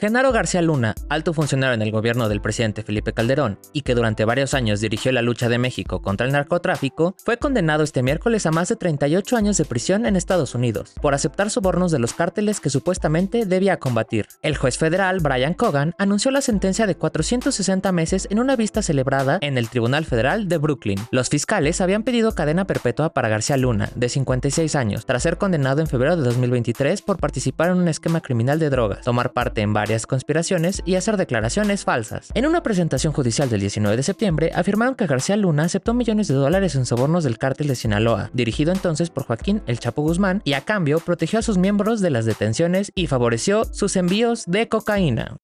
Genaro García Luna, alto funcionario en el gobierno del presidente Felipe Calderón y que durante varios años dirigió la lucha de México contra el narcotráfico, fue condenado este miércoles a más de 38 años de prisión en Estados Unidos por aceptar sobornos de los cárteles que supuestamente debía combatir. El juez federal Brian Cogan anunció la sentencia de 460 meses en una vista celebrada en el Tribunal Federal de Brooklyn. Los fiscales habían pedido cadena perpetua para García Luna, de 56 años, tras ser condenado en febrero de 2023 por participar en un esquema criminal de drogas, tomar parte en conspiraciones y hacer declaraciones falsas. En una presentación judicial del 19 de septiembre, afirmaron que García Luna aceptó millones de dólares en sobornos del cártel de Sinaloa, dirigido entonces por Joaquín El Chapo Guzmán, y a cambio protegió a sus miembros de las detenciones y favoreció sus envíos de cocaína.